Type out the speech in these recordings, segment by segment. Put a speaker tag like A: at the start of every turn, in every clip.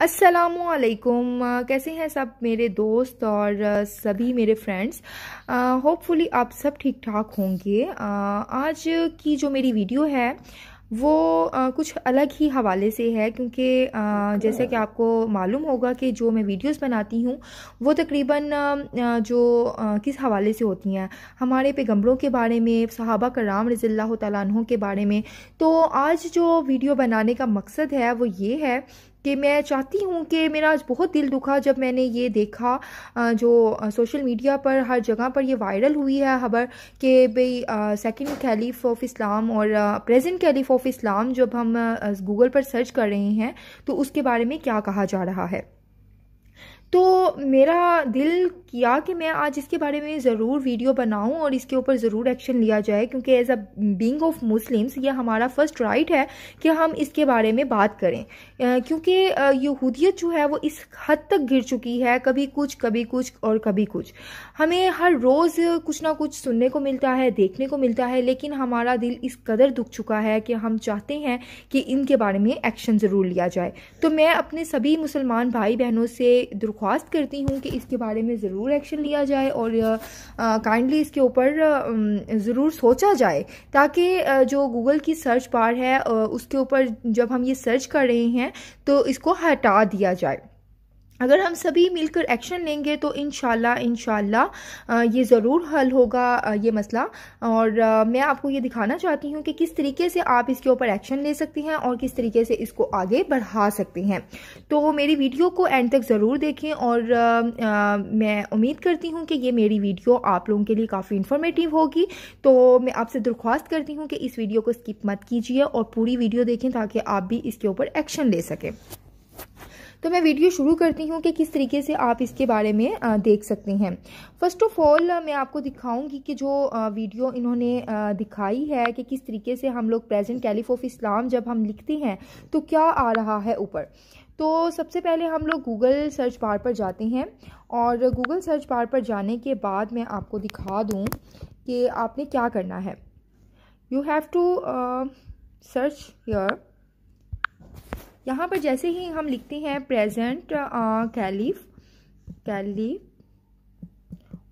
A: असलकुम कैसे हैं सब मेरे दोस्त और सभी मेरे फ्रेंड्स होपफुली आप सब ठीक ठाक होंगे आज की जो मेरी वीडियो है वो आ, कुछ अलग ही हवाले से है क्योंकि जैसे कि आपको मालूम होगा कि जो मैं वीडियोस बनाती हूँ वो तकरीबन जो आ, किस हवाले से होती हैं? हमारे पैगम्बरों के बारे में सहाबा कराम रज़ील्ला तु के बारे में. तो आज जो वीडियो बनाने का मकसद है वो ये है कि मैं चाहती हूँ कि मेरा आज बहुत दिल दुखा जब मैंने ये देखा जो सोशल मीडिया पर, हर जगह पर ये वायरल हुई है खबर कि भाई सेकंड कैलीफ ऑफ़ इस्लाम और प्रेजेंट कैलीफ ऑफ़ इस्लाम जब हम गूगल पर सर्च कर रहे हैं तो उसके बारे में क्या कहा जा रहा है? तो मेरा दिल किया कि मैं आज इसके बारे में ज़रूर वीडियो बनाऊँ और इसके ऊपर ज़रूर एक्शन लिया जाए, क्योंकि as a being of Muslims ये हमारा फ़र्स्ट राइट है कि हम इसके बारे में बात करें। क्योंकि यहूदियत जो है वो इस हद तक गिर चुकी है, कभी कुछ कभी कुछ और कभी कुछ। हमें हर रोज़ कुछ ना कुछ सुनने को मिलता है, देखने को मिलता है, लेकिन हमारा दिल इस कदर दुख चुका है कि हम चाहते हैं कि इनके बारे में एक्शन ज़रूर लिया जाए। तो मैं अपने सभी मुसलमान भाई बहनों से दरख्वास्त करती हूँ कि इसके बारे में ज़रूर एक्शन लिया जाए और काइंडली इसके ऊपर ज़रूर सोचा जाए ताकि जो गूगल की सर्च बार है उसके ऊपर जब हम ये सर्च कर रहे हैं तो इसको हटा दिया जाए। अगर हम सभी मिलकर एक्शन लेंगे तो इन इनशाला ये ज़रूर हल होगा ये मसला। और मैं आपको ये दिखाना चाहती हूँ कि किस तरीके से आप इसके ऊपर एक्शन ले सकती हैं और किस तरीके से इसको आगे बढ़ा सकती हैं। तो मेरी वीडियो को एंड तक ज़रूर देखें और मैं उम्मीद करती हूँ कि ये मेरी वीडियो आप लोगों के लिए काफ़ी इन्फॉर्मेटिव होगी। तो मैं आपसे दरख्वास्त करती हूँ कि इस वीडियो को स्किप मत कीजिए और पूरी वीडियो देखें ताकि आप भी इसके ऊपर एक्शन ले सकें। तो मैं वीडियो शुरू करती हूँ कि किस तरीके से आप इसके बारे में देख सकते हैं। फ़र्स्ट ऑफ़ ऑल मैं आपको दिखाऊँगी कि जो वीडियो इन्होंने दिखाई है कि किस तरीके से हम लोग प्रेजेंट कैलिफ ऑफ़ इस्लाम जब हम लिखते हैं तो क्या आ रहा है ऊपर? तो सबसे पहले हम लोग गूगल सर्च बार पर जाते हैं और गूगल सर्च बार पर जाने के बाद मैं आपको दिखा दूँ कि आपने क्या करना है। यू हैव टू सर्च यर यहाँ पर जैसे ही हम लिखते हैं present caliph caliph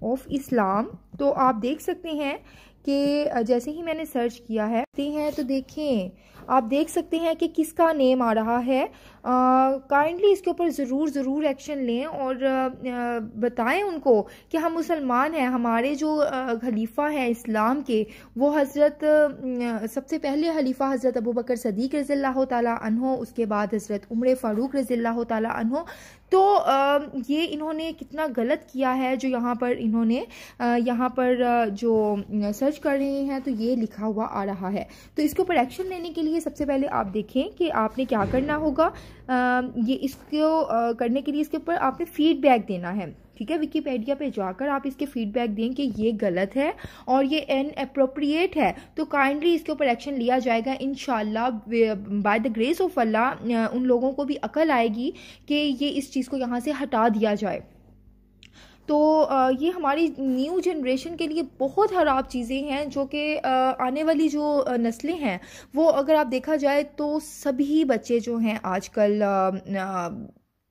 A: of Islam तो आप देख सकते हैं कि जैसे ही मैंने सर्च किया है हैं तो देखें, आप देख सकते हैं कि किसका नेम आ रहा है। काइंडली इसके ऊपर ज़रूर ज़रूर एक्शन लें और बताएँ उनको कि हम मुसलमान हैं, हमारे जो खलीफा हैं इस्लाम के, वो हज़रत सबसे पहले खलीफा हज़रत अबू बकर सदीक रज़ी तहो उसके बाद हज़रत उम्र फ़ारूक रज़ी तहो तो ये इन्होंने कितना गलत किया है जो यहाँ पर इन्होंने यहाँ पर जो सर्च कर रहे हैं तो ये लिखा हुआ आ रहा है। तो इसके ऊपर एक्शन लेने के लिए सबसे पहले आप देखें कि आपने क्या करना होगा। ये इसको करने के लिए इसके ऊपर आपने फीडबैक देना है। ठीक है विकीपीडिया पे जाकर आप इसके फीडबैक दें कि ये गलत है और ये एन अप्रोप्रिएट है। तो काइंडली इसके ऊपर एक्शन लिया जाएगा। In by the grace of Allah उन लोगों को भी अकल आएगी कि ये इस चीज़ को यहाँ से हटा दिया जाए। तो ये हमारी न्यू जनरेशन के लिए बहुत ख़राब चीज़ें हैं जो कि आने वाली जो नस्लें हैं, वो अगर आप देखा जाए तो सभी बच्चे जो हैं आजकल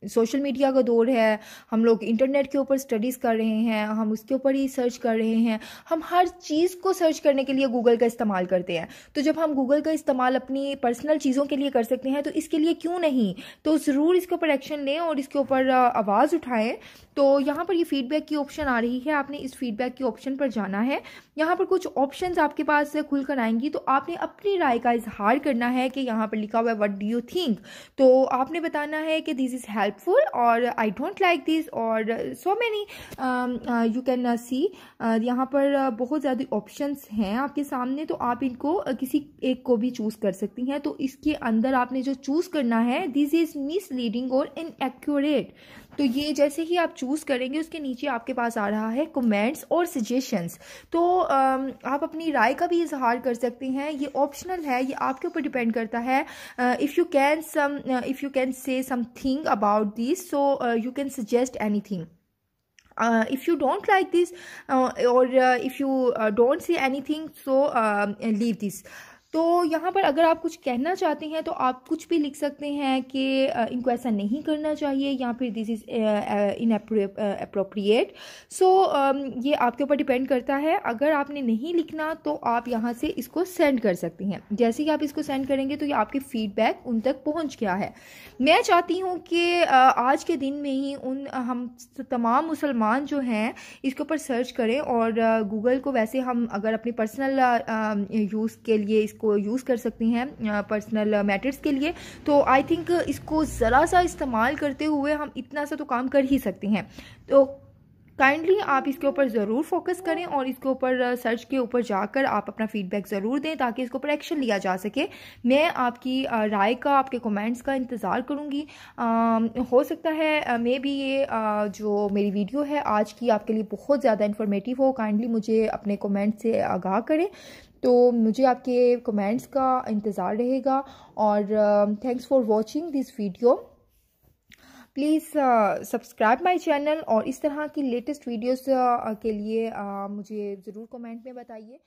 A: सोशल मीडिया का दौर है, हम लोग इंटरनेट के ऊपर स्टडीज़ कर रहे हैं, हम उसके ऊपर ही सर्च कर रहे हैं। हम हर चीज़ को सर्च करने के लिए गूगल का इस्तेमाल करते हैं। तो जब हम गूगल का इस्तेमाल अपनी पर्सनल चीज़ों के लिए कर सकते हैं तो इसके लिए क्यों नहीं? तो ज़रूर इसके ऊपर एक्शन लें और इसके ऊपर आवाज़ उठाएँ। तो यहाँ पर ये फीडबैक की ऑप्शन आ रही है, आपने इस फीडबैक की ऑप्शन पर जाना है। यहाँ पर कुछ ऑप्शंस आपके पास खुल कर आएँगी तो आपने अपनी राय का इजहार करना है कि यहाँ पर लिखा हुआ है वट डू यू थिंक तो आपने बताना है कि दिस इज़ हेल्पफुल और आई डोंट लाइक दिस और so many you can see यहाँ पर uh, बहुत ज़्यादा ऑप्शन हैं आपके सामने तो आप इनको uh, किसी एक को भी चूज़ कर सकती हैं। तो इसके अंदर आपने जो चूज़ करना है दिस इज़ मिसलीडिंग और इनएक्यूरेट तो ये जैसे ही आप चूज़ करेंगे उसके नीचे आपके पास आ रहा है कमेंट्स और सजेशंस तो आप अपनी राय का भी इजहार कर सकते हैं। ये ऑप्शनल है ये आपके ऊपर डिपेंड करता है। If you can some if you can say something about this so you can suggest anything Uh, if you don't like this uh, or uh, if you don't say anything so leave this. तो यहाँ पर अगर आप कुछ कहना चाहते हैं तो आप कुछ भी लिख सकते हैं कि इनको ऐसा नहीं करना चाहिए या फिर this is inappropriate so ये आपके ऊपर डिपेंड करता है। अगर आपने नहीं लिखना तो आप यहाँ से इसको सेंड कर सकती हैं। जैसे ही आप इसको सेंड करेंगे तो ये आपके फीडबैक उन तक पहुँच गया है। मैं चाहती हूँ कि आज के दिन में ही उन, हम तमाम मुसलमान जो हैं, इसके ऊपर सर्च करें और गूगल को वैसे हम अगर अपनी पर्सनल यूज़ के लिए इसको यूज़ कर सकती हैं पर्सनल मैटर्स के लिए। तो आई थिंक इसको ज़रा सा इस्तेमाल करते हुए हम इतना सा तो काम कर ही सकते हैं। तो काइंडली आप इसके ऊपर ज़रूर फोकस करें और इसके ऊपर सर्च के ऊपर जाकर आप अपना फीडबैक ज़रूर दें ताकि इसके ऊपर एक्शन लिया जा सके। मैं आपकी राय का आपके कमेंट्स का इंतज़ार करूँगी। हो सकता है मे भी ये आ, जो मेरी वीडियो है आज की आपके लिए बहुत ज़्यादा इन्फॉर्मेटिव हो। काइंडली मुझे अपने कमेंट से आगाह करें। तो मुझे आपके कमेंट्स का इंतज़ार रहेगा और thanks for watching this video please subscribe my channel और इस तरह की लेटेस्ट वीडियोस uh, के लिए uh, मुझे ज़रूर कमेंट में बताइए।